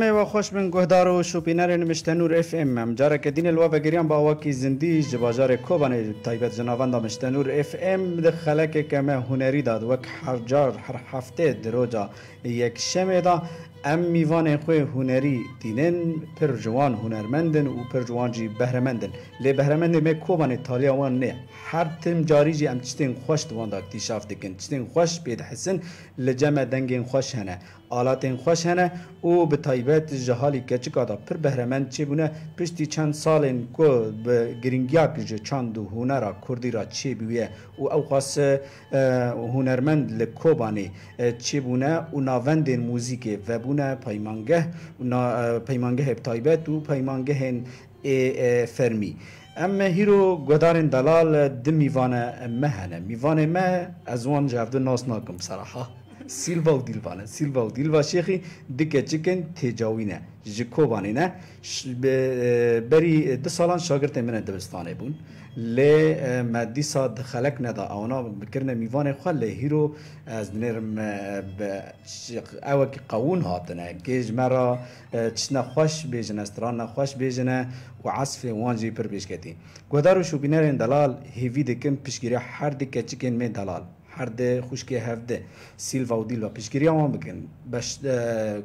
دمه و خوش من گهدار و شوپینر مشتنور اف ام ام. جاره که دین الوا بگیریم با واکی زندی جباجار کوبان تایبت جناوان دا مشتنور اف ام ده خلک کمه هنری داد. وک هر جار هر هفته دروجا یک شمه دا. ام میوان خوی هنری دینن پر جوان هنرمندن و پر جوان جی بهرمندن. لی بهرمندن می کوبان ایتالیا وان نه. هر تم جاری جی ام چتین خوش دوان دا اکتشاف دکن. چتین خوش بید حسن لجمع دنگین خوش هنه. آلاتین خوش هنه و به تایبت جهالی کچکا دا پر بهرمند چی بونه پشتی چند سالین کو به گرینگیاک جو چند و هنرا کردی را چی بیویه و او خاص هنرمند لکوبانی چی بونه و ناوندین موزیک و بونه پیمانگه و پیمانگه تایبت و پیمانگه فرمی اما هیرو گدارن دلال دم میوانه مهنه میوانه مه از وان جفده ناس ناکم صراحه سیلوا و دیلوانه سیلوا و دیلوا شیخی دکه چکن تجاوینه جکوبانی نه بری دو سالان شاگرد من دبستانه بون لی مدی ساد خلق ندا اونا بکرن میوان خال لی هیرو از نرم او که قوون هاتنه گیج مرا چشنا خوش بیجن استران خوش بیجنه و عصف وانجی پر بیش کتی گودارو شو بینرین دلال هیوی دکن پشگیری هر دکه چکن می دلال هر ده خوشکی هفته سیلوا و دیلوا پیشگیری آن بکن. بش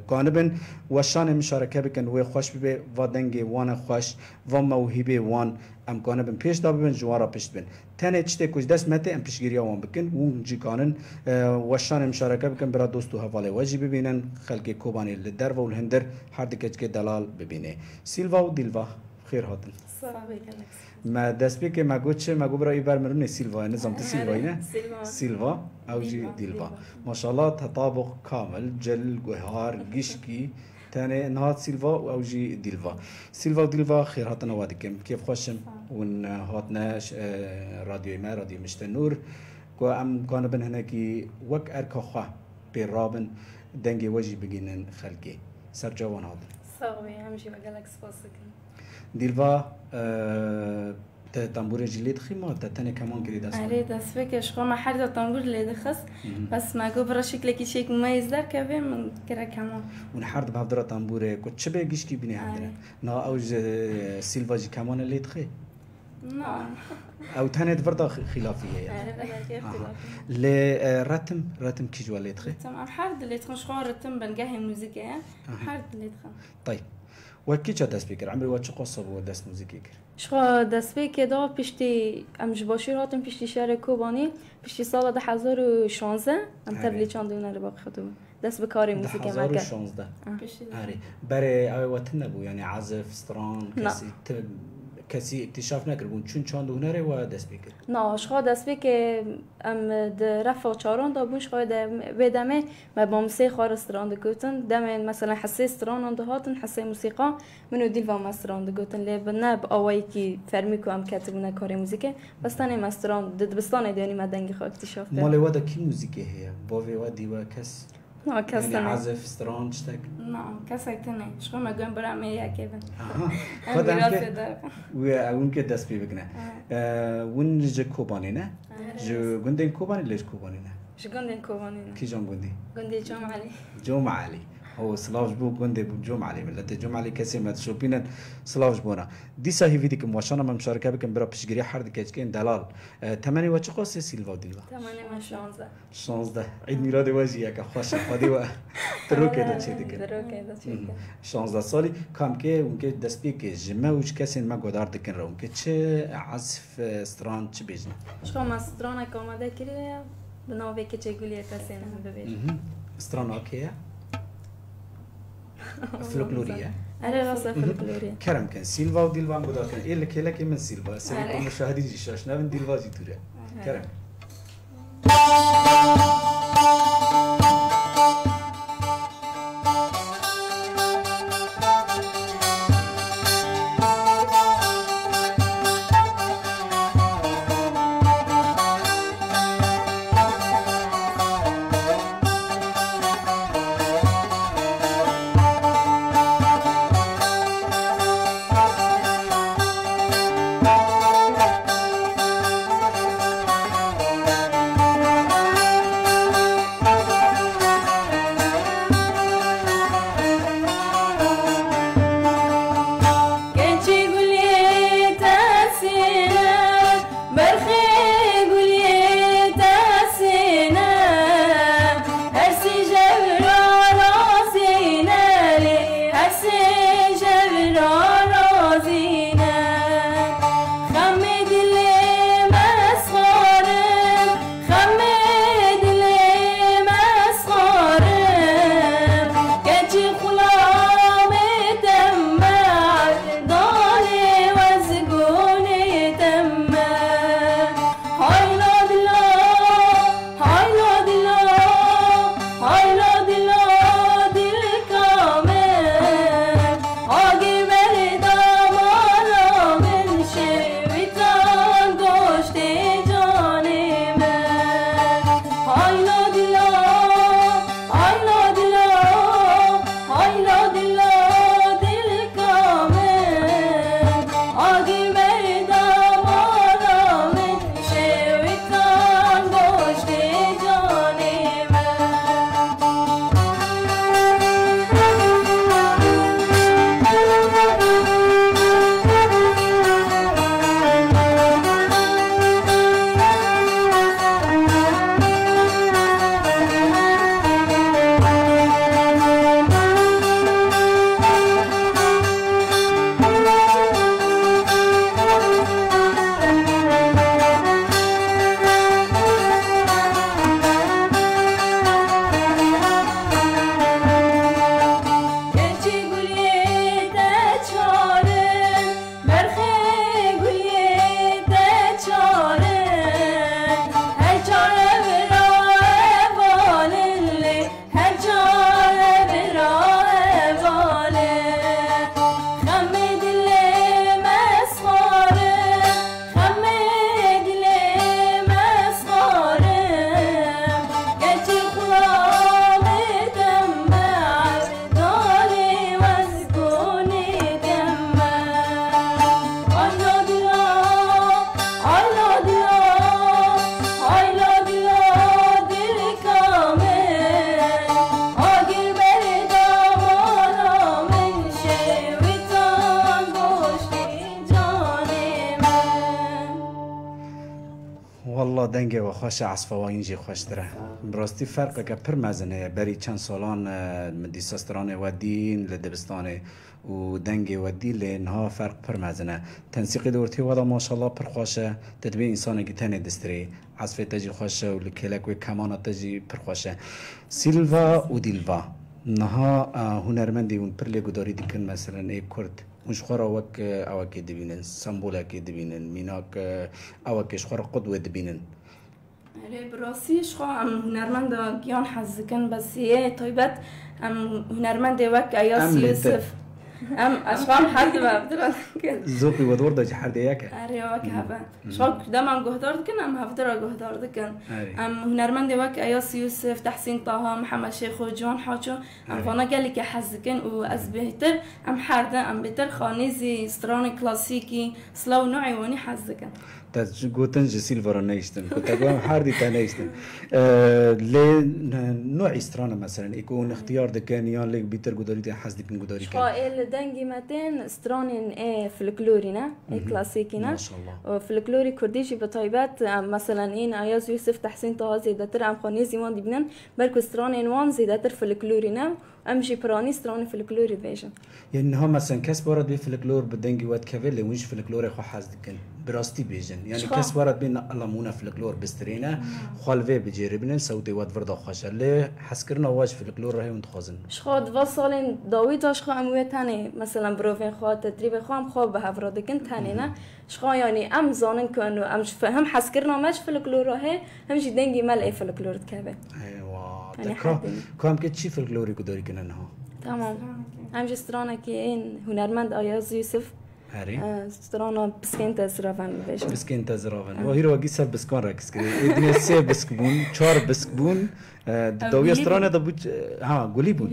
کانبن و شان مشارکه بکن. و خوش ببه. و دنگ وان خوش. و موهبه وان. ام کانبن پیش دا ببن جوارا پیش بن. تنه چته کش دست مته. ام پیشگیری آن بکن. و جی کانن. و شان مشارکه بکن. برا دوست و حواله واجی ببینن. خلق کوبانی لدر و الهندر. هر دکچ که دلال ببینه. سیلوا و دیلوا. خیر هاتن. ما دست که ما گوچه ما گو برای بر مرونه سیلوا نظام تی سیلوا نه سیلوا أو جی دیلوا ماشاءالله تطابق کامل جل گوهار گشکی تاني نهات سيلفا أو جي ديلفا سيلفا وديلفا خير هاتنا وادكم كيف خوشم ون هاتنا راديو ما راديو مشت النور كو ام كان بن هناكي وك اركا خوا بيرابن دنگي وجي بگينن خلقي سر جوان هاتن صاوي همشي مقالك سپاسكن دیلوا ته تنبور جلیت خیما ته تنه کمان گری دست آره دست بکش خو ما هر تنبور لیده خس بس ما شکل کی شیک ممیز در که من کمان اون هر دو بافدرا تنبوره کو چه بگیش کی بینه هندره نا أو سیلوا جی کمان لیت خی نه أو تنه دفردا خلافیه آره بلکه اختلافی ل رتم رتم کی جو لیت خی تمام هر دلیت خون شخوا رتم بنگاه موزیکه هر دلیت خون طيب وكي چه دست بكر عمري واتش قصة بو دست موزيكي كر شخوا دست بی که دا پشتی ام جباشیر هاتم پشتی شهر کوبانی پشتی سال ده هزار و شانزة ام تبلی چند دونه رو باقی خودم دست به کار موسیقی ده هزار و مکه شانزده پشتی آره برای اوه واتن نبو يعني عزف ستران لا. کسی اکتشاف نکردون چون چند هنره و دست بکرد نه شخوا دست که ام در و چاران دا بونش خواه به دمه ما با موسیقی خواه گوتن. دمه مثلا حسی استران دا هاتن حسی موسیقا. منو دیل و ما استران دا گوتن لیب نه با آوائی که فرمی که هم کتبونه کار موزیکه بستان ما استران دبستان دیانی ما خواه اکتشاف مال وادا کی موزیکه هیا؟ با و دیوا کس؟ کس يعني تنه عزف کسی تنه شخوا ما گم برام یکی بن آها ام خدام وراثه که دار و اون که دست بي بكنا ون جه کوبانی نه جو گندين کوبانی ليش کوبانی نه شو گندن کوبانی نه کی جون گندي گندی چم علی جوم علي هو سلاف بو گنده بو جوم علي ملت جوم علي كسي ما تشوفين سلاف بونا. دي صحي فيديك مواشانا ما مشاركه بكم برا بشجري حرد كاجكين دلال. تمني وچ قوس سيلفا ديلفا تمانه ما شانزه 16 عيد ميلاد واجي يا خوش خدي و ترو كده چي ديك که دا چی 16 سالي كام كي اونكي دست بي كي جمع وچ كسين ما گودار دكن رو. اونكي چه عزف استران چه بيجن شو ما که آمده کردی بناوی که چه گولیه کسی هم ببیر استران أوكي فلكلوريه اره راسه فلکلوریه كرم كان سيلفا وديلفا گودار كان ايه لك لك من سيلفا سيلفا مشاهدي جي شاش نبن ديلفا جي توره كرم خوش عصفا اینجی خوش داره براستی فرق که پر مزنه. بری چند سالان اه، دیساستران و دین لدبستانه و دنگ و دی لینها فرق پر مزنه. تنسیقی دورتی ودا ماشاءالله پر خوشه. تدبی انسان که تنه دستری. عصفه تجی خوشه و لکلک و کمان تجی پر خوشه. سیلوا و دیلوا. نها هنرمندی اون پر لگوداری دیکن مثلا ای کرد. اونش خورا وک اوکی دبینن. سمبولا کی دبینن. میناک اوکی خورا قدوه دبینن آره براسیش خو ام هنرمند گیان حزکن بس یه طیبت ام هنرمند وک ایاس. یوسف. ام اشخام حد ما بدران زوقی و دور داجی حرده یکه آره وک هبه شو دم ام گهدار دکن ام هفتر گهدار آره. ام هنرمند وک ایاس یوسف تحسین طه محمد شیخ و جان حاجو ام. فانا قال لك حزكن واز بهتر ام حرده ام بهتر سلو سیلور نیستن گوتا گوام حردی تا نیستن آه، لی نوع استرانه مثلا يكون اختيار دكان يان لك بيتر قدري دي حز دكن قدري كان قائل دنجي متين سترانين إيه فلكلورينا إيه كلاسيكينا ما شاء الله فلكلوري كرديشي بطيبات مثلا این ایاز یوسف تحسین طه زیدتر ام خانیزی وان دیبنن بلکو سترانین وان زیدتر فلکلورینا ام جی پرانی سترانی فلکلوری بیشن يعني هم مثلا كاس بورد بي فلكلور بدنجي وات كافيلي وينش فلكلور خو حز دكن براستي بيجن يعني شخا. كاس بورد بين اللمونه فلكلور بسترينا خالفي بجيربن سودي وات فردا خوش اللي حسكرنا واش فلكلور راهي ونتخازن شخوا دوا داوید شخوا امویه تنه مثلا بروفین خواه تدریب خواه هم خواه به هفرا دکن تنه نه. شخوا یعنی ام زانن کنو ام ش- هم حس کرنا مش فلکلور راهه هم جی دنگی مل ای فلکلور کبه که چی فولکلوریکو داری کنن ها تمام همش سترانه که این هنرمند آیاز یوسف هری سترانا بسکین تزراون بیش بسکین تزراون و هیرو گی بسکون بسکان رکس کری ادنی سه بسکون چهار بسکون. دوی سترانا دا بود ها گلی بون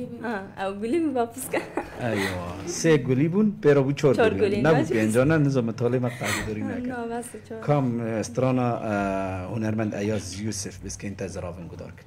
او گلی بون بسک ایوا سه گلی بون پر او چهار گلی نه بود پنجانا نظام مطالعه ما تعریف دوری نه کام سترانا هنرمند ایاز یوسف بسکین تزراون گدارک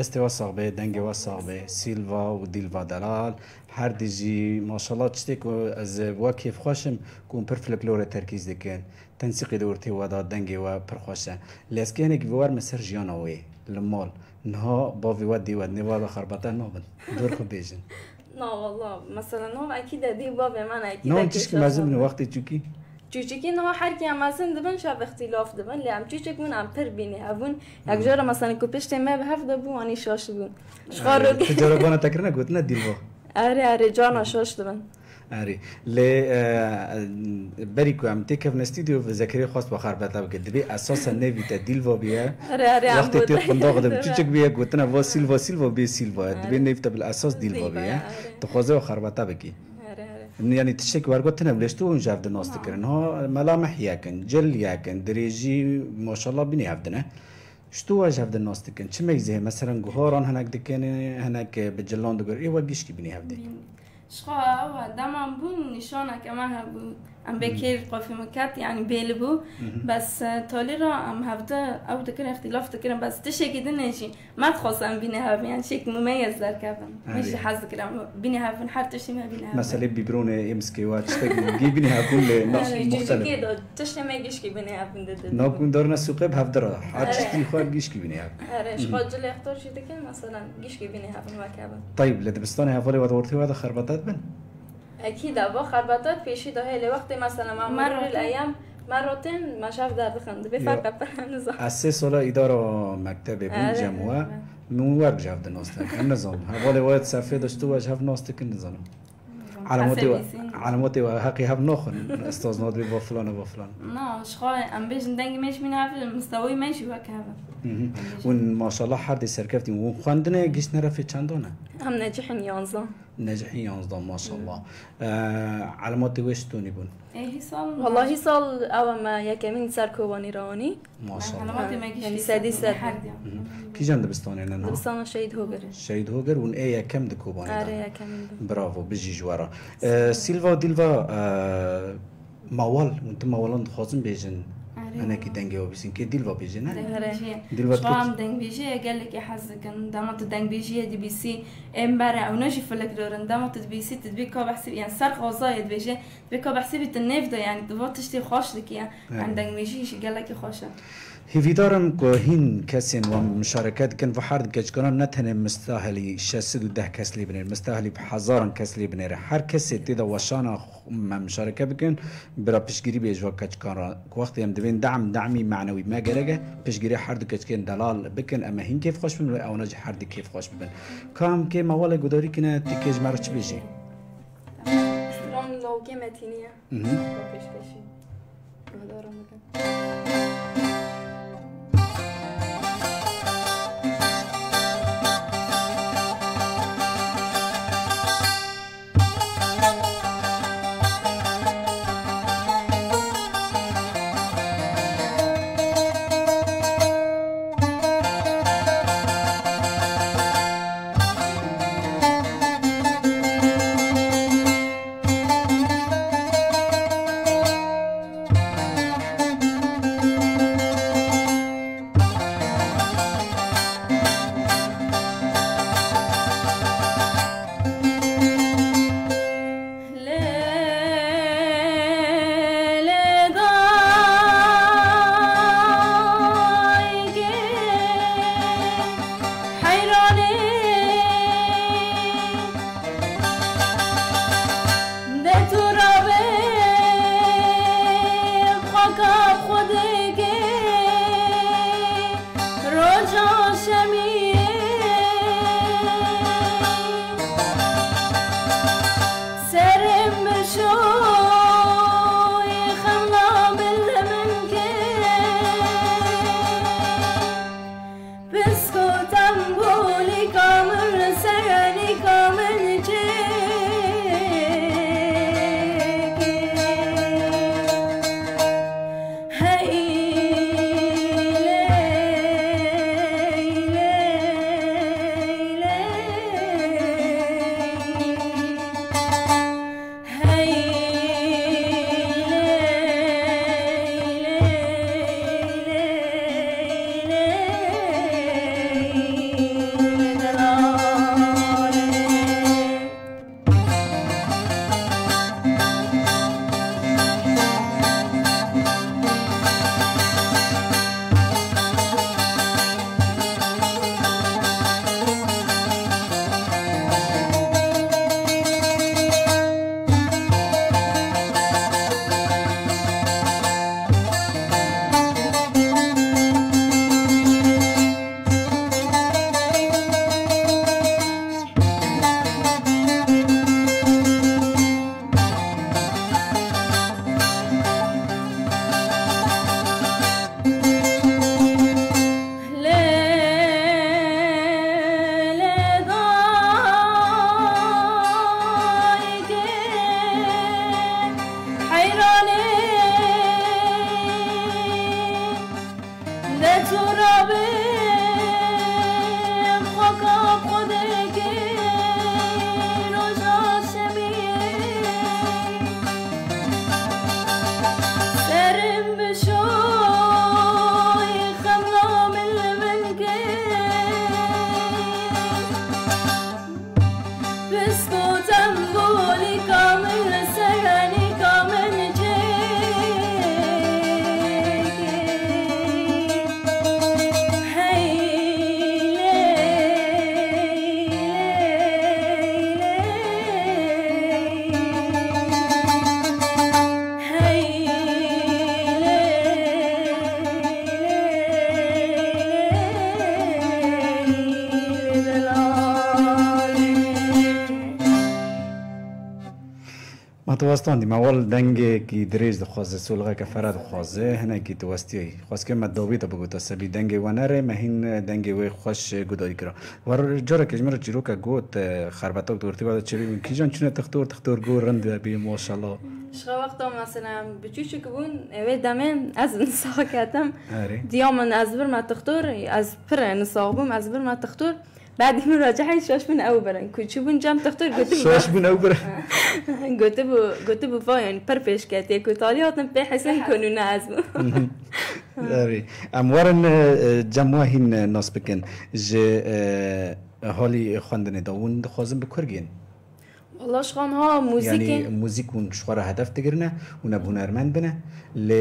دەستی وەساق بێ دەنگی وەساق بێ سیلڤ و دیلڤ دەلال هەر دیژی ماشەڵات شتێک ئەز وە کێفخۆشم کوم پر فلکلۆرە تەرکیز دەکەن تەنسیقی دەورتی وەدا دەنگی وە پرخۆشە لێسکێنێک بوەرمە سەر ژیانەوەی لە مۆڵ نها باوی وە دیوە نێوا بە خەربەتە نابن. دور خو بێژن نا والله. مثلا نو اكيد دي بابا من اكيد نو تشكي مازم وقتي تشكي چوچکین ها هر کی هم هستن دبن شب اختلاف دبن لیم چوچک بون هم پر بینه هبون یک جاره مثلا کو پشت ما به هفت بون آنی شاش بون شخار رو تجاره بانا تکر نگوت نه دیل اره اره جانا شاش دبن آره ل بری کو ام تکف نستی دیو ذکری خاص با خر بتاب که دبی اساسا نوی تدیل و بیا وقتی تو قنداق دم چچک بیا گوتنا واسیل واسیل و بی سیل و دبی نوی تبل اساس دیل و بیا تو خوازه خر بتاب کی يعني تشتك ورقتنا بلشتو ونجاف دناس تكرن ها ملامح ياكن جل ياكن دريجي ما شاء الله بني عبدنا شتو واجه عبد الناس تكن چما يزه مثلا جهوران هناك دكن هناك بجلان دغور اي وگيش كي بني عبدي شخا دام بون نشانه كما هبو ام بكير قفي مكات يعني بيلبو بس تالي را ام هفته او تكر اختلاف تكر بس تشي كده نشي ما تخصم بيني هاف يعني شيك مميز در كابن مش أيوة. حظ كلام بيني هاف حر تشي ما بيني هاف مثلا بيبرون يمسكي واتشتك جي بني هاكون ناس مختلف. كده تشي ما يجيش كي بيني هاف ناكون دارنا سوقي بهفدرا حاجتي خوار جيش كي بني هاك اره شخا جل اختار شي تكن مثلا جيش كي بيني هاف ما كابن طيب لدبستاني هفولي ودورتي وهذا خربطات بن. أكيد ابا خربطات پیشی ده هلی وقتی مثلا ما مرور مرتين. الأيام. مرتين ما شاف ده بخند بفرق نظام اسه سالا اداره مكتب بون آره. جمعه من ورق جاف دناس تك النظام هفولي وايد صفي دشتو واجه ناس تك النظام علاماتي و... حسابي علاماتي وحقي هب ناخن أستاذ نادري وفلان وفلان نه شخوا ام بيجن دنگ مش من هاف مستوي ماشي وكهذا ون ما شاء الله حد سركفتي و خواندنه گیش نرفه چندانه هم ناجحين 11 نجحي 11 ما شاء الله. آه علاماتي وش توني بون. إيه سال والله سال أو ما يكمن سر كواني راني ما شاء الله. علامات ما يعني في سادي سادي. حد يعني. كي جان دبستاني لنا دبستان شهيد هوبر شهيد هوجر ون إيه كم دكوباني آره يكمن برافو بيجي جوارا. آه سيلفا ديلفا آه موال وانت موالان خازم بيجن. أنا كي دنگي وبيسين كي ديلفا بيجن دنگ آره. بیجیه. دلوقتي شخوا كنت- هم دنگ بیجیه قال لك يا حزكن دامت دنگ بیجیه دي بي سي ام برا أو نجي فلك دورن دامت دي بي سي تدبي كو بحسب يعني سر غوزايد بيجي تدبي كو بحسب النيف ده يعني دو تشتي خوش لك يعني دنگ بیجیش قال لك خوشه هیویدارم که هین کسین و مشارکت کن و هر کج کنن نه تنه مستاهلی شصد و ده کس لی بنیر مستاهلی هزاران کس لی بنیر. هر کسی تیدا وشانا مشارکت بکن برا پیشگیری به کج کنن که وقتی هم دوین دعم دعمی معنوی ما گرگه پیشگیری کج کن دلال بکن اما هین کیف خوش ببین و أو نج هر دو کیف خوش ببین کام که موال گداری کنه تیکج مرا چی بیجی ران لوگه متینیه. پیش پیشی Christmas. ما توستان دی موال دنگ کی دریج خوازه سولغه که فرد خوازه هنه کی توستی خواست که مداوی تا بگو تا سبی دنگ و نره مهین دنگ وی خوش گدایی کرا. ور جاره که جمعه چیرو که گوت خربتاک دورتی باید چیری کی جان چونه تختور تختور گو رند بی ماشالله شخا وقتا مثلا بچوشو که بون اوه دمه از نساق آره. دیامن از بر ما تختور از پر نساق بوم از بر ما تختور بعد مراجعه شاش من أو برن کوچو بون جام تختور گوتو شاش بون أو بره گوتو بو گوتو بو فا یعنی پر پیش کردی کو تالی هاتم به حسن از بو آره أم ورن جمعه هین ناس بکن جه حالی خواندن داون خوازم بکرگین. والله شخان ها موزیک موزيك ون شوارع هدف تقرنا ون هنرمند بنا ل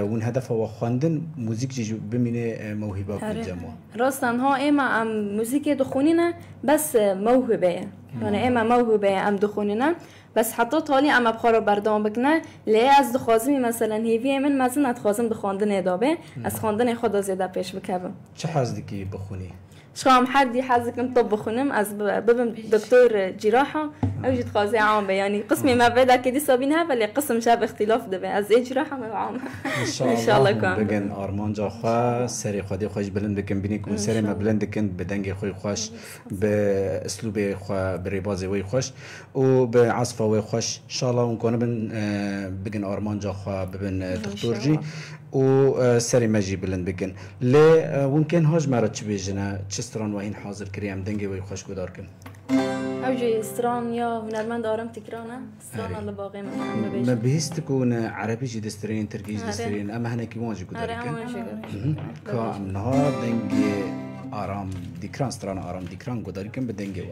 ون هدف هو خواندن موزيك جي بمینه موهبه آره. بالجمع راستن ها اما ام موزیک دخونینه بس موهبه. يعني اما موهبه ام دخونینه. بس حتی تالی ام بخارا بردام بکنه لی از دخوازمی مثلا هیوی من مزن اتخوازم بخواندن ادابه از خواندن خدا زیاده پیش بکبم چه حاز دکی بخونی؟ شخام حدي حازكم طب بخونم از ب- ببم دكتور جراحة أو جد خازي عام يعني قسمي ما بدا كدي صابينها ولی قسم شاب اختلاف دبي از اي جراحة ما عام ان شاء إن شاء الله يكون. بگن آرمان جا خوا سری خودی خوش بلند بکن بینی کن سری ما بلند کن به دنگ خوی خوش به اسلوب خوا به ریباز وی خوش و به عصف وی خوش. ان شاء الله اون کنه بن آه، بگن آرمان جا خوا ببن آه، دکتور جی. و آه، سری مجی بلند بکن. لی آه، ون کن هاج مرا چه بیجنه چه ستران و این حاضر کریم دنگ وی خوش گدار کن أو جي استران يا هنرمند آرام تكرانا استران. الله باقي ما ما ببيش بهست تكون عربي جي دسترين تركي جي. دسترين اما هنا كي واجي قدار أري كن أما شكرا که امنها دنگ آرام دیکران ستران آرام دیکران گداری کن به دنگ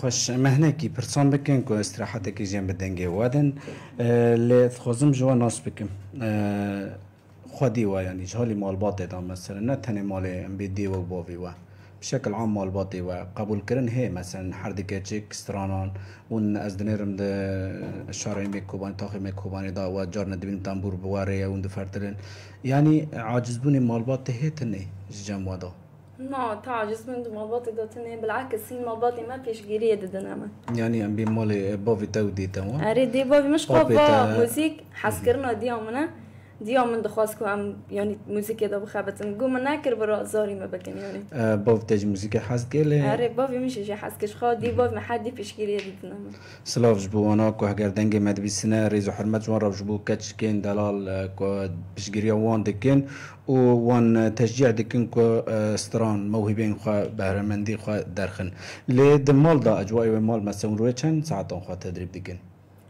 خوش مهنه کی پرسان بکن که استراحت کی جنب دنگ وادن لی خوزم جوا ناس بکم خودی و یعنی جهالی مال باد دادم مثلا نه تنه مال ام بی دی و باوی و بشكل عام مالباطي وقبول كرن هي مثلا حردك تشيك سترانان ون از دنيرم ده شارعي ميك كوباني تاخي ميك كوباني دا و جارنا دبين تنبور بواريا ون دفرتلن يعني عاجز بوني مالباطي هي ودا ما تعجز من مالباطي دوتني بالعكس هي مالباطي ما فيش جيرية ددنا يعني ام بي مالي بوفي تودي تمام اريد دي بوفي مش بوفي موزيك حسكرنا ديومنا ام يعني موزيك دا بخابتن قوم ناكر برا زاري ما بكن يعني. آه، بوفي تاج موسيقى حاس كيلي؟ آره بوفي مش جي حسكش خوا دي بوفي ما حد فيش جيرية ددنا سلاف جبو أنا كو هگر دنگ مد بي سنه ريزو حرمت جوان رب جبو كاتش كين دلال آه، كو بشگيريا وان دكين و وان تشجيع دكين كو آه، ستران موهبين خو بهرمندي خو درخن. لي دمال دا اجواء و مال مثلا روي چند ساعتان خو تدريب دكين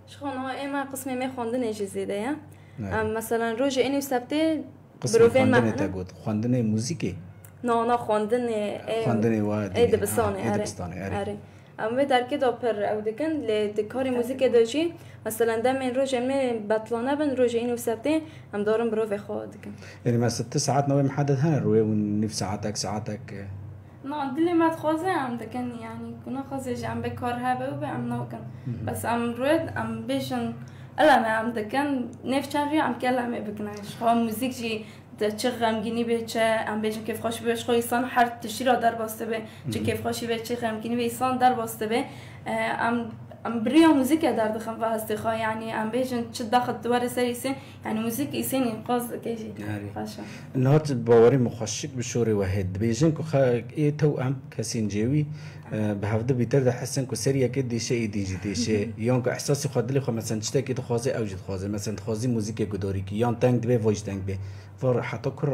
شخون هو اما قسمي ما خوندن ايجي زيدا يا نعم. ام مثلا روج إني سبتي قسم بروفين خواندنه معنا تاگود خواندنه موزيكي نو نو خوندن اي خواندنه و اي دبستاني اي اره دبستاني اره اره أم در كده پر أو دكن لدكاري موزيك دوجي. مثلا دم من روج امي بطلانه بن روج إني سبتي أم دارم بروف خود يعني ما ست ساعات نوي محدد هنا روي ونف ساعتك ساعتك. آه، نه دلی ما خوازه أم دکن یعنی کنا خوازه جام به کار ها به و به ام ناکن بس أم روید أم بیشن الا ما عم دكان نيف شاري عم كلا ما بكناش خو موزيك جي چه غمگینی به چه ام بیشم که خوش بهش خو ایسان هر تشی را در باسته به چه که خوشی به چه غمگینی به ایسان در باسته به ام أم بريا موزيك در دخن فهستي خا يعني أم بيجن تش دخل دوار سري سن. يعني موزيك يسين ينقاز كيجي. خاشا نهات باوری مخشک بشوری واحد. بیجن که خا ای تو أم کسین جیوی آه، به هفته بیتر ده حسن که سری که دیشه ای دیجی دیشه یان که احساسی خود دلی خو مثلا چته که تخوازه اوج تخوازه مثلا تخوازی موزیک گداری که یان تنگ دبه وایج تنگ به فر حتی کر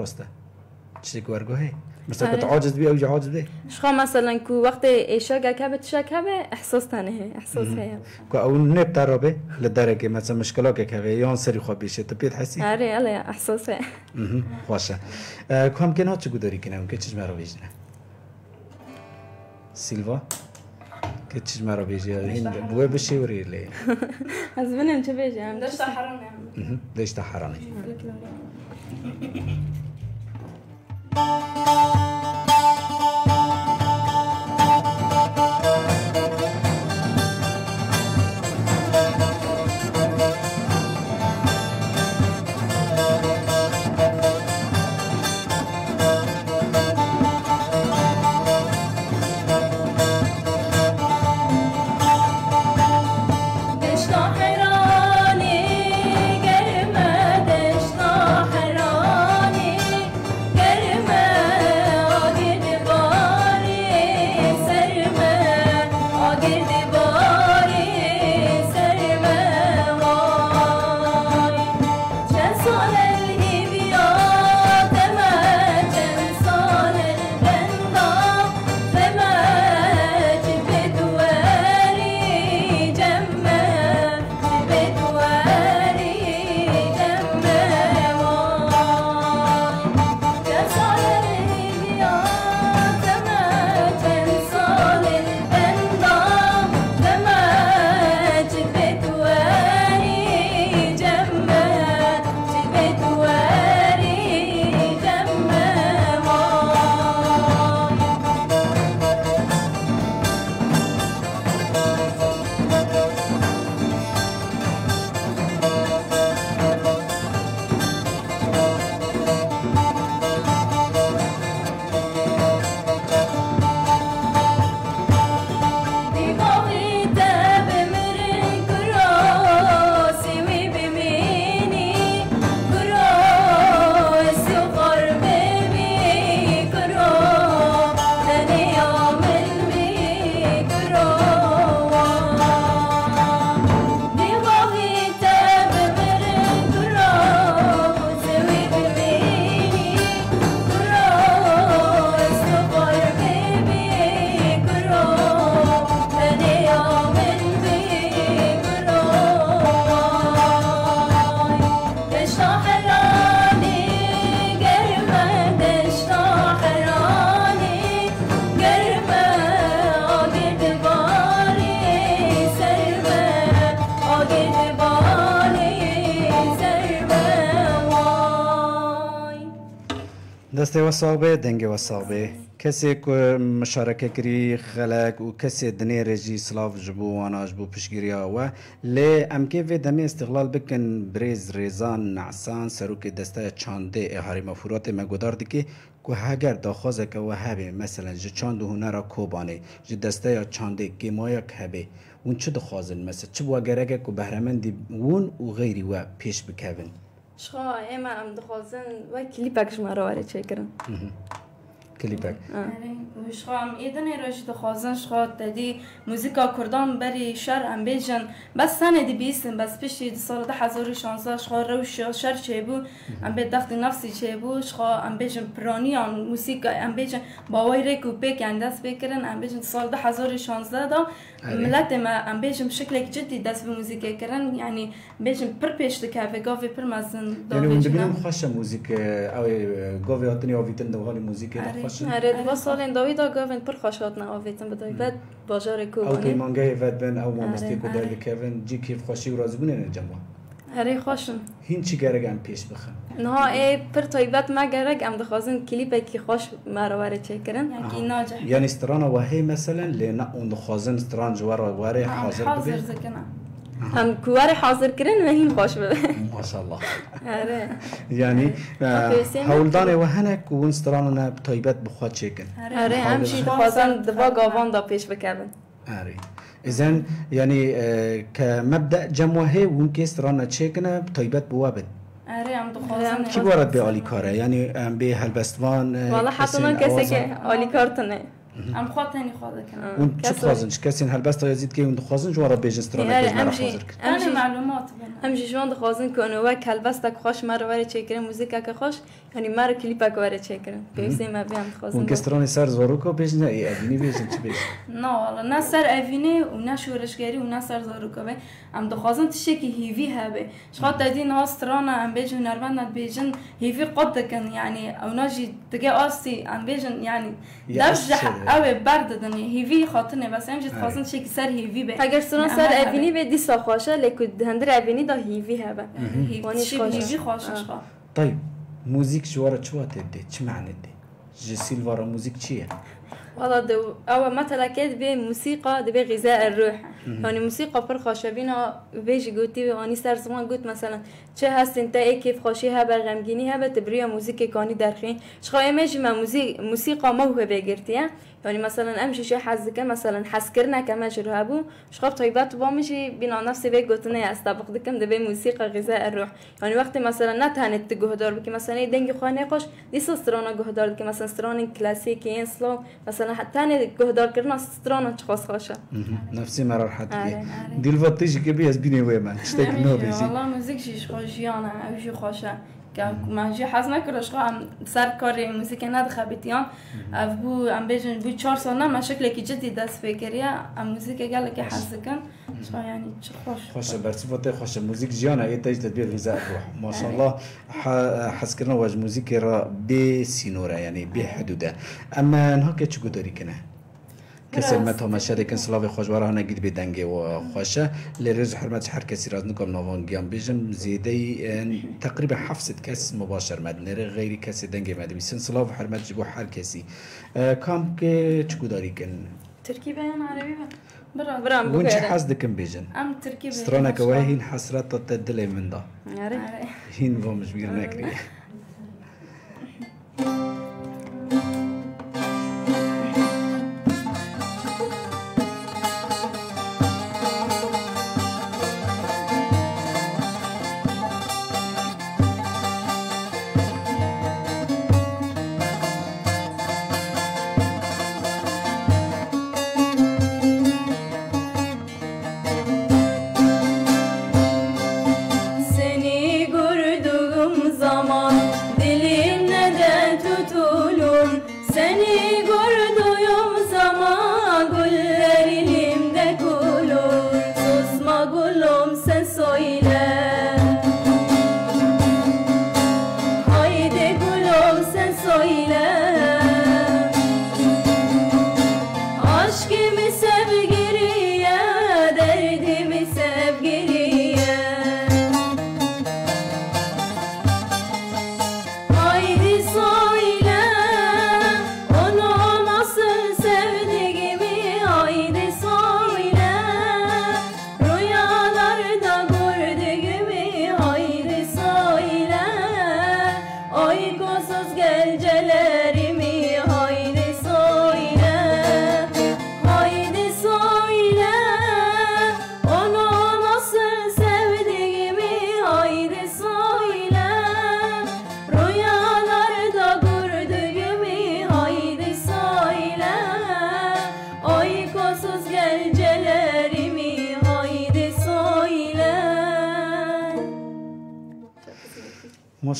ورگو هی؟ مثلا آره. کت عاجز بی اوج عاجز بی شخوا مثلا كو وقت ايشا كابه تشاكابه احساس تاني هي احساس هي که اول نب ترابه که مثلا مشکلات که که یان سری خو بیشه تو پیت حسی اري الا احساس. هي آه، که هم کنات چه گداری کنم که چیز مرا بیجنه. سیلوا؟ که چیز مرا بیجه هند بوه بشه وری لی از بنم چه بيجي دشت حرام يعني مهم. Música وسابه دنگ وسابه. کسی که مشارکه کری خلق و کسی دنی رجی سلاف جبو وانا جبو پشگیریا و لی امکه و دمی استقلال بکن بریز ریزان نعسان سروک دسته چانده احاری مفورات مگودار دی که هگر داخوازه که و هبه. مثلا جه چاند و هنرا کوبانه جه دسته یا چانده گیمایا که هبه. اون چه دخوازن؟ مثلا چه بوا گرگه که بهرمندی ون و غیری و پیش بکوین شخواه شخوا ئێمە ئەم دخوازن وەک کلیپێکژمە ڕەوارە چێکردن. کلیپک شخوا ام ایدن روش دخوازن شخوا تدی موزیکا کردان بری شر ام بیجن. بس سنه دی بیسن بس پیشی دی سال ده هزار و شانزده شخوا روش شر چه بو ام بی دخت نفسی چه بو شخوا ام بیجن پرانیان موسیقا ام بیجن باوی ریکو پیک اندست بکرن. ام بیجن سال ده هزار و شانزده دا ملت ما ام بیجن بشکل جدی دست به موزیک کرن. یعنی بیجن پر پیش دکه گاوی پر مزن دا یعنی اون ببینم خوش موزیک او گاوی هاتنی آویتن دوغانی موزیک آره. خوش آره. دو سال داوی دا پر خوشات نه آویتن بدای بعد باجار او کوبانی پیمانگه ود بن او مامستی کو. دل کوین جی کیف خوشی و راضی بونه جمع آره خوشم. هین چی گرگم پیش بخن نه ای پر طیبت ما گرگ ام دخوازن کلیپ کی خوش مرا وارد چه کرن. یعنی ناجح یعنی استران و هی مثلا لینا اون خازن استران جوار واره حاضر حاضر ببین. زکنه هم کوار حاضر کردن و هین خوش بده ماشاءالله آره یعنی حولدان و هنک و اون ستران نه تایبت بخواد چکن آره همشی خوازن دوا گاوان دا پیش بکردن آره اذن یعنی كمبدا جموهه وممكن استرانا تشيكنا بطيبات بوابد آره ام دخوازن کی بارد به آلیکاره یعنی به هلبستوان والله حتی من کسی که آلیکارتنه خواده کنه اون چه کسی- خوازنش کسی هلبست یزید که اون خوازن جوارا بیج استران آره کز مرا همشی حاضر کرد همچی همشی معلومات بنا همشی شوان دخوازن کنه و کلبست که خوش مرا وارد چه کرن موزیک که خوش یعنی مرا کلیپ که وارد چه کرن پیوسی ما بیم دخوازن اون که استران سر زاروکا بیج نه ای ادینی بیجن چی بیج نه والا نه سر اوینه و نه شورشگری و نه سر زاروکاوه هم دخوازن تشه که هیوی هبه شخوات دادین ها سترانا هم بیجن نرمند بیجن هیوی قد دکن یعنی أو ناجی دگه آستی هم بیجن یعنی یه درج أس شده. اوه برددن هیوی خاطرنه بس همجی دخوازن تشه که سر هیوی به اگر سران نه، سر اوینی. به دیسا خوشه لیکن دهندر اوینی دا هیوی هبه هیوی. خواه طيب موزیک جوارا چوات ده؟ چه معنی ده؟ جسیل ورا موزیک چیه والا دو اوه مثلا كده بي موسيقى ده بي غذاء الروح پر موسيقى ها خاشبينا گوتی و آنی سر زمان گوت مثلا چه هست تا ای کیف خوشی هبه غمگینی به تبریا موزیک کانی درخین شخواه میجی ما موسیقى موهبه گرتی يعني مثلا أمشي شي حزكه مثلا حسكرنا كما جرهبو شخوا طيبات بامشي بنا نفسي بي قلتنا أستبق دكم دبي موسيقى غذاء الروح. يعني وقت مثلا نتهنت جهدار بكي مثلا دنگ خوانه خوش ديس استرانا جهدار بكي مثلا استران كلاسيكي سلو مثلا حتى نه جهدار كرنا استرانا چخواس خوشه نفسی مرا راحت آره، بیه آره. دیل وقت تیجی که بی از بینی وی من چتک نو نمیشه بیجی والله موزیک شیش خوشیانه أو جی خوشة. که من جی حز نکرش خو هم سر کار موزیک ندخه بیتیان. او بو ام بیجن بو چهار سال نه من شکل که جدی دست فکریه ام موزیک گله که حز کن. شو یعنی چه خوش. خوشه برصفت خوشه موزیک جیانا ای تجد بی غذاء الروح ما شاء الله ح- حس کرنا واج موزیک را بی سینوره یعنی بی حدوده. اما انها که چگو داری کنه؟ ما تا مشهد کن سلاف خوشواره ها نگید بی دنگه و خوشه لرز حرمت هر کسی راز نکم نوان گیان بیجم زیده ای تقریبا حفظت کس مباشر. مد نره غیری کسی دنگه مد بیسن سلاف حرمت جبو هر کسی کام که چگو داری کن تركي بيان عربي بقى برا ونچ بوكا حز دکن بیجن أم که وهین حسرت تا تدلی من دا. عربي آره. هین وامش بیر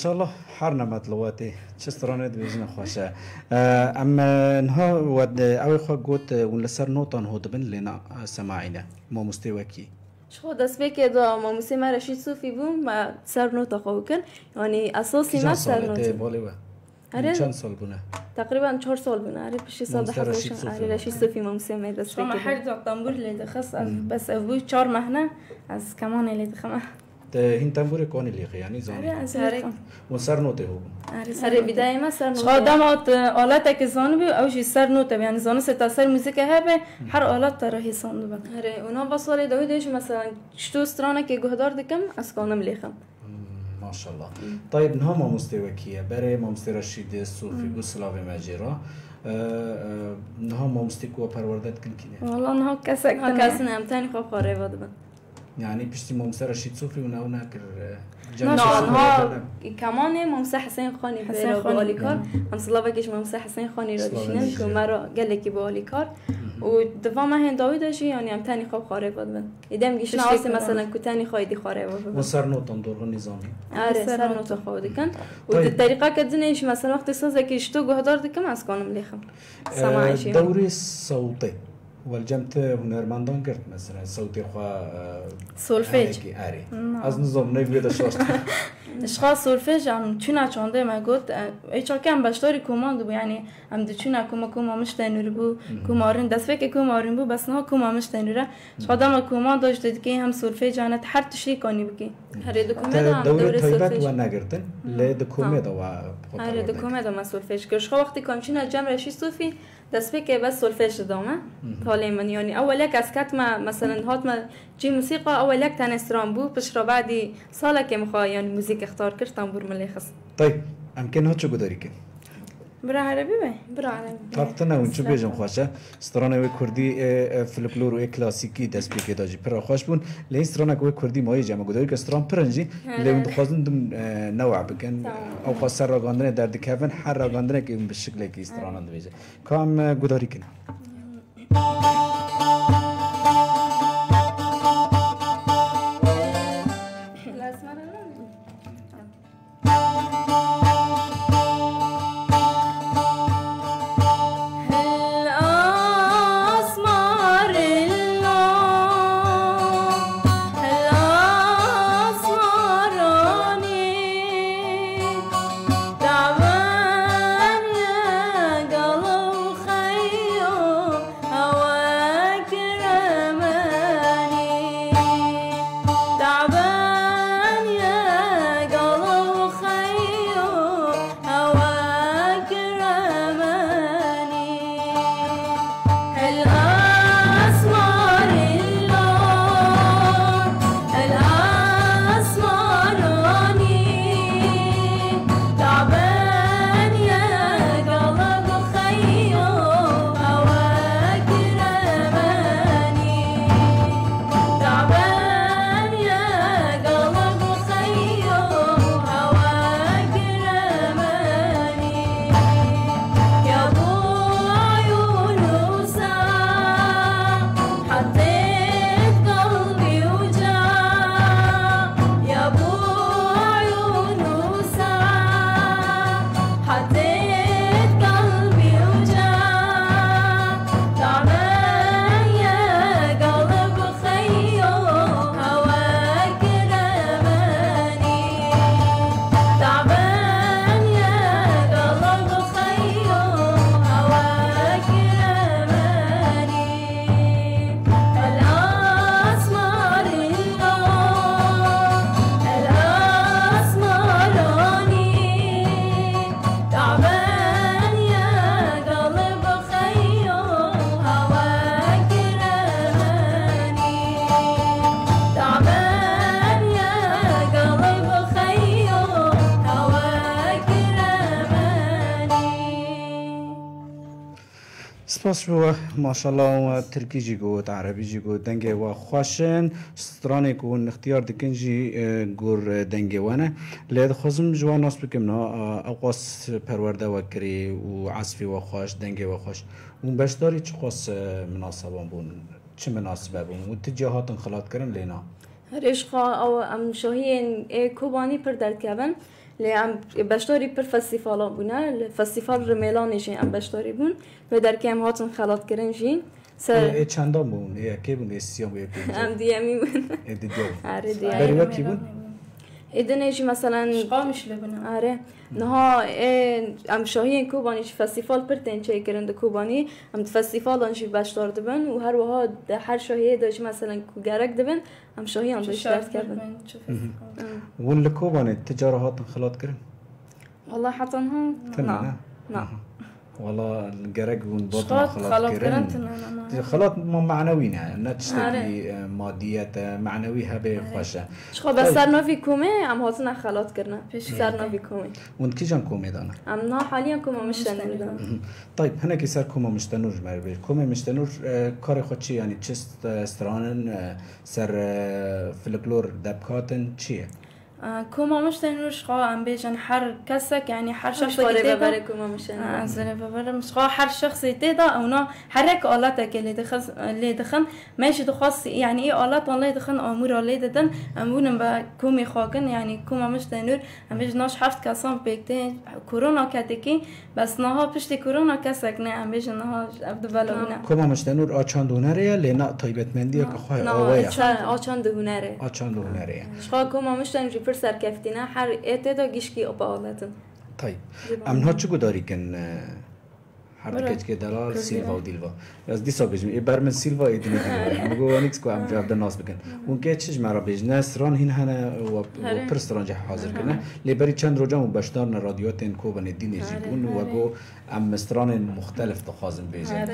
ماشاءالله هر نمت لواتی چه سترانه دویجن خوشه اما انها ود اوی خواه گوت ون لسر نوتان هود بن لینا سماعینه. ما مستوکی شو دست بکه دا ما موسی ما رشید صوفی بوم و سر نوتا خواه کن یعنی اساسی ما سر نوتا. آره. چند سال بونه؟ تقریبا چهار سال بونه. آره پشت سال ده صوفی. آره رشید صوفی ما موسی ما دست شما بکه هر دا تنبور لیده از بس ابوی چهار مهنه از کمان لیده خمه ده هین تنبور کانی لیخی یعنی آره زانی از آره. لیده و سر نوته هو آره بدای ما سر شما نوتا دمات آلت که زانو بی اوشی سر نوته یعنی زانو ستا سر موزیک هبه هر آلت تا راهی ساندو بن آره اونا با سال دویدش مثلا چطور استرانه که گهدار دکم از کانم لیخم ماشاءالله طيب نها ما مستوكية بري ما مستي رشيد صوفي بوسلاوي ماجرا نها ما مستيكوا پروردت كن كينه والله نه کسک ها کسی نمتنی خواب خاره يعني بيشتي ممسى رشيد صوفي ونا كر نعم. كمان ممسى حسين خاني حسين خاني. خانی كار هم سلام بکش ممسا حسین خانی را دشنن. که مرا گله کی با كار و دفاع ما هند داوی داشی یعنی هم تاني خواب خاره بود من ایدم گیش ناسي مثلا کو تنی خواهی خاره بود و سر نوتان دور نظامی. آره سر نوت خواه كان و در طریقه کدنش مثلا وقت سازه كيش تو گهدار دکم از کانم لیخم. سماعشی دوري صوتي والجمت هنرمندان قرت مثلا صوتي خوا سولفيج. اري از نظام نبيد شورت اشخاص سولفيج هم چونا چانده ما گفت ایچا کم بشتاری کماند بو یعنی هم ده چونا کما کما مشتنور بو کمارن دست فکر کمارن بو بس نه کما مشتنوره شاید ما کمان داشت که هم سولفيج آنت هر تشری کنی بکی هره دکومه دا هم دوري دوره طيبات سولفیج ونقرتن لدكومه دا آره دکومه دا ما سولفیج کرد. شخوا وقتی کامچین جمع رشی صوفی تسبيكي بس سولفيج دوما طالما يعني اول لك اسكت ما مثلا هات ما جي موسيقى اول لك تنسران بو بش را بعدي صالة كي مخا يعني موسيقى اختار كرتان بور ملي خص طيب امكن هات شو قدري كده برا عربی بی برا علم فرقتنا ونچو بیجم خوشه سترانه و کردی فلکلور و کلاسیکی دست بی داجی پر خوش بون لین سترانه و کردی مایی جمع گداری که ستران پرنجی لین دخوازن دم نوع بکن او خاص سر راگاندنه در دکفن هر راگاندنه که به شکل که سترانه بیجه کام گداری کن سپاس بو ماشاءالله و ترکی جی گوت عربی جی گوت دنگه و خوشن سترانه کون اختیار دکن جی گور دنگه وانه لید خوزم جوان ناس بکم نا اوقاس پرورده و کری و عصفی و خوش دنگه و خوش. اون بشداری چه خاص مناسبان بون؟ چه مناسبه بون؟ و تجاهات خلات کرن لینا. رشقا او ام شاهی کوبانی پر درد کبن لی ام بل استوری پر فسی فالون بنا فسی جی ام بل استوری و در درک ام هاتون خلاط کن جین س چندم بون یکی بون استیام یکی ام دی ام این بون اد دی بون دارید یکون ایدن جی مثلا شقا مش لبنان. آره. نها آه، أم شاهی کوبانی چی فستیوال پر تنچه کرند کوبانی أم فستیوال آنچی بشتار دبن و هر وها هر شاهی داشت مثلا گرک دبن أم شاهی آن داشت درد کردن. ون لکوبانه تجاره هاتن خلات کرن؟ والله حتى ها تنه نعم والله شقات خلات خلط كرن كرنت أنا خلات ما معنوي يعني لا تشتكي آره. ماديات معنوي هبه خوشه شخوا بس سر نوی کومه أم هاتن خلات کرنه پیش سر نوی کومه وانت كي جان كومي دانا؟ أم نا حاليا کومه مشتن نمیدونم طيب هنا كي صار كوما مشتنور مربي كوما مشتنور آه، كاري خدشي يعني تشست آه، استرانن آه، سر آه، فلكلور دبكاتن چيه كوما مش تنوش خو عم بيجن حر كسك يعني حر شخص يتدا ببر كوما مش ببر مش خو حر شخص يتدا او نوع حرك آلاتك اللي دخل اللي دخن. ماشي دخص يعني ايه آلات؟ الله دخن امور الله ددن امون با كومي خاكن يعني كوما مش نور عم بيجن ناش حفت كسان بيكتين كورونا كاتكي بس نها پشت كورونا كسك نه عم بيجن نها عبد بلا كوما مش نور آچان دونره لنا طيبت مندی كخا خواه آوایا آچان دونره آچان دونره شخو كوما مش نور پرسر کفتینا هر ایت دا her اپا de gişki امنها Tay. Amna çugu dariken حرکت که دلال سیلوا و دیلوا از دیسا بجم ای برمن سیلوا ای دیلوا مگو وانیکس کو ام جواب ناس بکن اون که چش مرا بجنه سران هین هنه و پرس رانجه حاضر کنه لی بری چند رو جام بشتار نه رادیوات تین کو بن دین جیبون و گو ام سران مختلف تخازن بیجن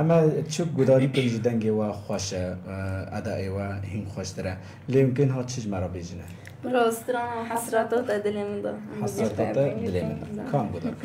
اما چه گداری پیجی دنگی و خوش ادای و هین خوش دره لی امکن ها چش مرا بجنه Prvo strano Hasratota Delemundo. Hasratota Delemundo. Kam bodak.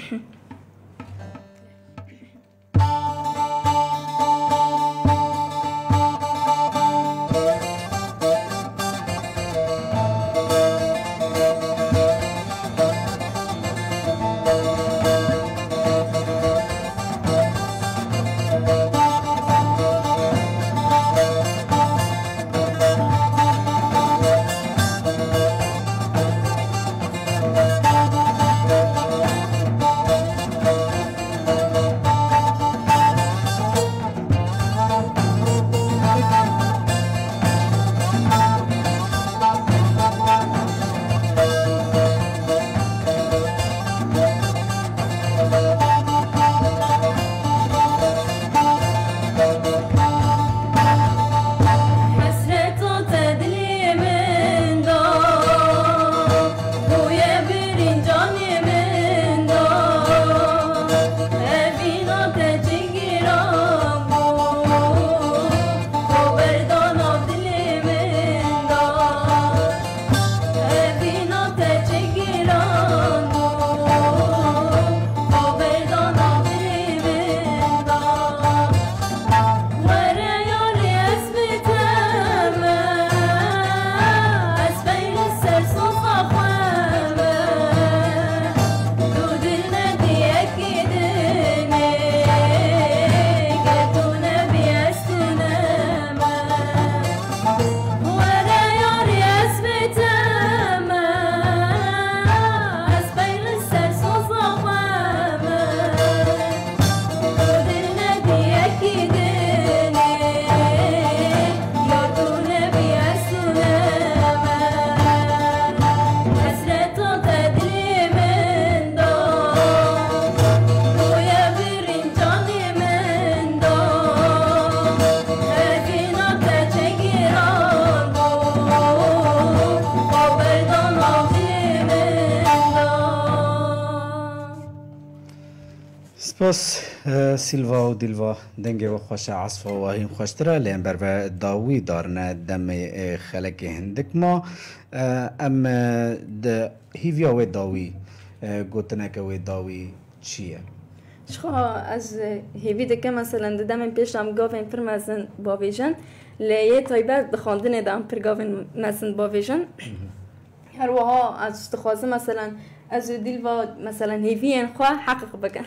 آه، سیلوا و دیلوا دنگه و خوش عصفه و هیم خوشتره لین بر و داوی دارنه دم خلک هندک ما ام ده هیویا و داوی گوتنه که و داوی چیه؟ شخوا از هیوی دکه مثلا ددم پیش هم گاوین پر مزن باویجن لیه تایبه بخواندن دم پر گاوین مزن باویجن هر وها از استخوازه مثلا از دیل و مثلا هیوی خواه حقق بکن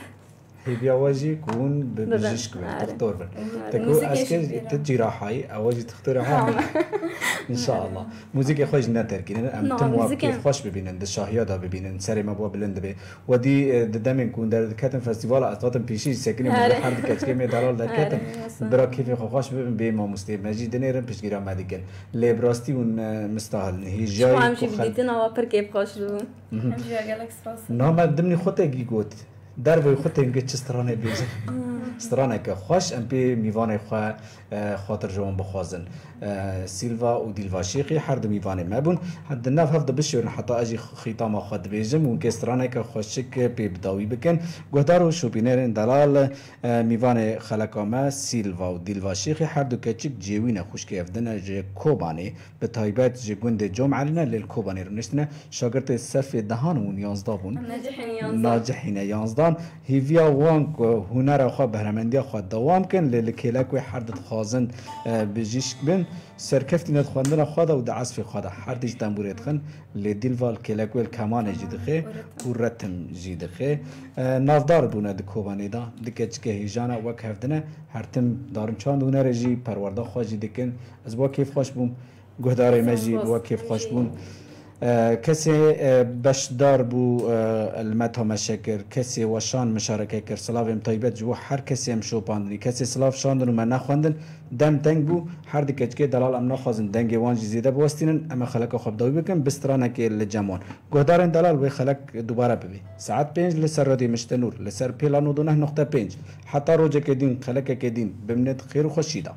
هيبيا واجي كون ببجيشك عارف. تختار بن عارف. تكو موسيقى اسكي شبيرة. تجي راحاي اواجي تختار إن شاء الله موزيك خوش نتر كين أم نعم، تم. كيف خوش د شاهیا دا ببینن سری ما بو بلند به ودی د دمن کون در کتن فستیوال اطاطن پیشی سکنی آره. هر دکت که می دلال در مثلا. برا خو خوش ببین به ما مستی مجید نرم پیشگیرا مدیگن لیبراستی اون مستاهل هی شو جای همشي کو خل- بديتنا وابر كيف خوش دون همجي جالك سباس در خود اینگه چه سترانه بیز سترانه که خوش ام پی میوان خو اه، خاطر جوان بخوازن. آه، سیلوا و دیلوا شیخی هر دو میوان مبون. حد نف هفته بشورن حتی اجی خیطام خود بیجم و که سترانه که خوشک پی بداوی بکن گهدار و شوپینرن دلال میوان خلقامه سیلوا و دیلوا شیخی هر دو کچک جیوین خوشکی افدن جه کوبانه به تایبت جه گند جمع علنا لیل کوبانه رو نشتنه شاگرد صف دهان و نیازدا بون ناجحين يا ناجحین یازدان هیویا وان که هنر خوا بهرمندی خوا دوام کن لیل کلک و اه، بجیشک بن. سرکفتی ند خواندن خوا دا و د عصف خوا دا. هر دیش دنبورت خن. لی دیل وال کلک و کمان جیدخه و رتم. جیدخه نافدار بونه د کوبانی دا. دکه چکه هیجانا وک هفدنه هر تم دارن چاند هنر جی. پرورده خوا جی دکن. از با کیف خوش بوم. گهدار مجی با کیف خوش بوم کسی بشدار بو اه، المتا مشکر کسی وشان مشارکه کر سلاف ام طیبت جو هر کسی هم شو پاندنی کسی سلاف شاندن و من نخواندن دم دنگ بو هر دکت که دلال ام نخوازن دنگ وان زیده بوستینن اما خلق خوب داوی بکن بسترانه که لجمعان گهدارن دلال وی خلق دوباره ببی. ساعت پنج لسر رادی مشتنور لسر پیلان و دونه نقطه پنج. حتی روزه که دین خلق که دین بمنت خیر و خوشیده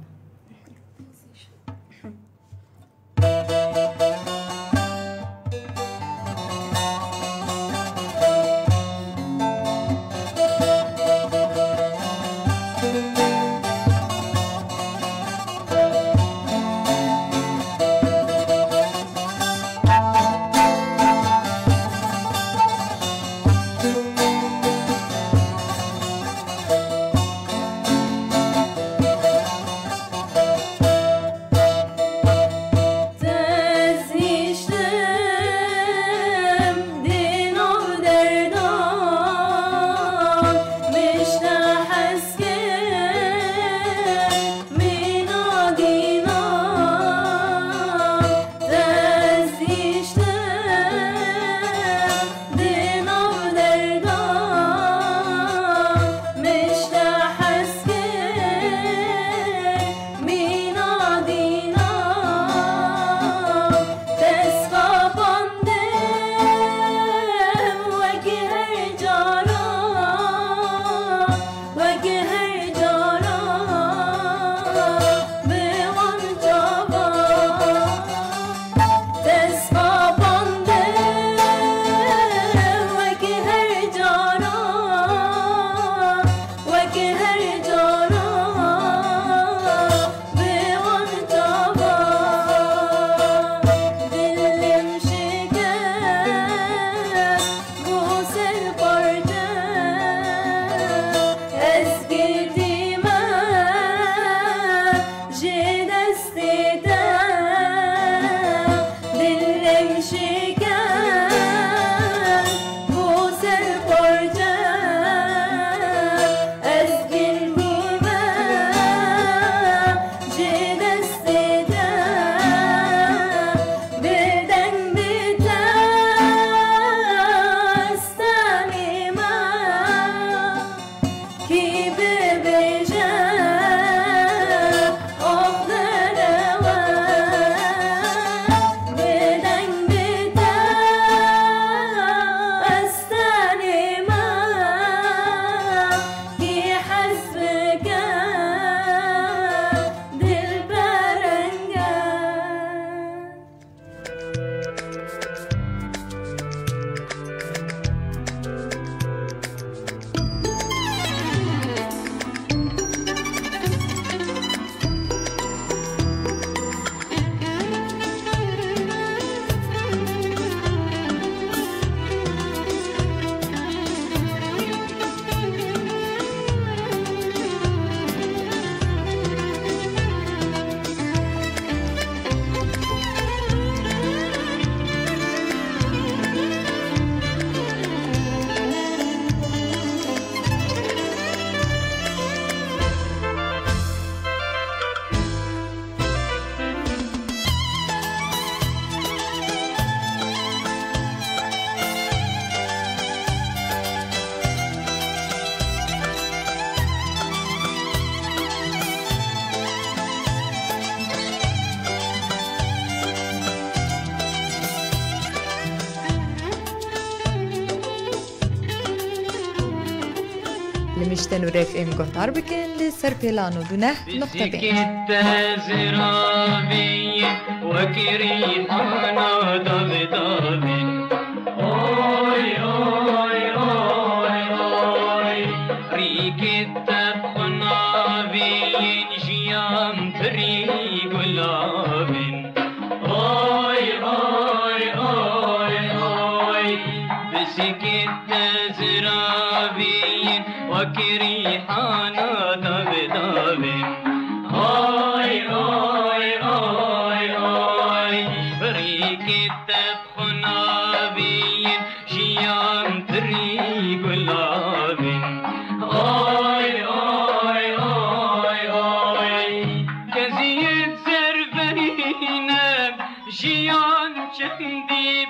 دنو ريف ام قطار بكن لسر بيلانو دونه نقطة بين بسكتة زرابية وكريحنا ضبضبي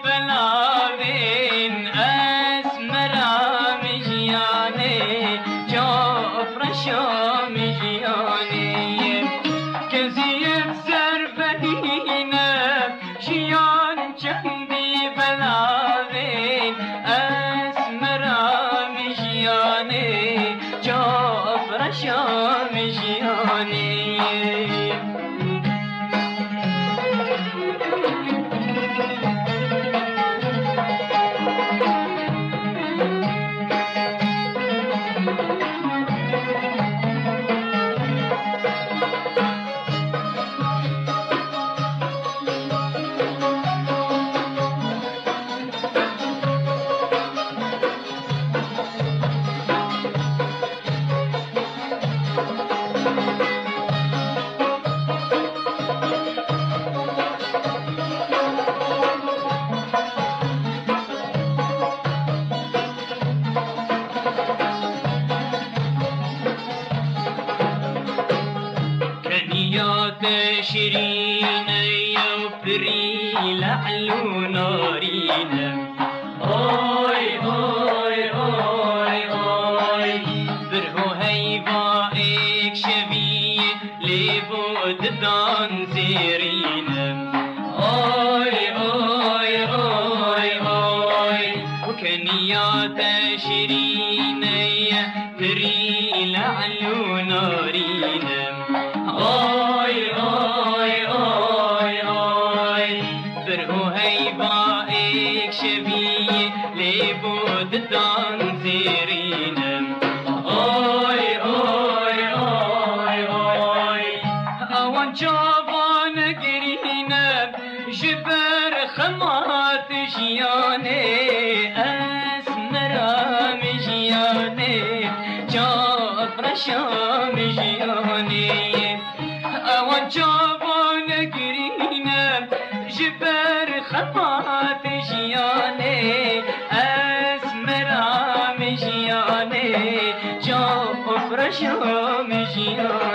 बनावे Beşiri بود دان زیرینم آی آی آی آی أوان چاوان گرینم جبر خمات جیانه أسمرام جیانه چاپ رشام جیانه أوان چاوان گرینم جبر خمات Shami Shami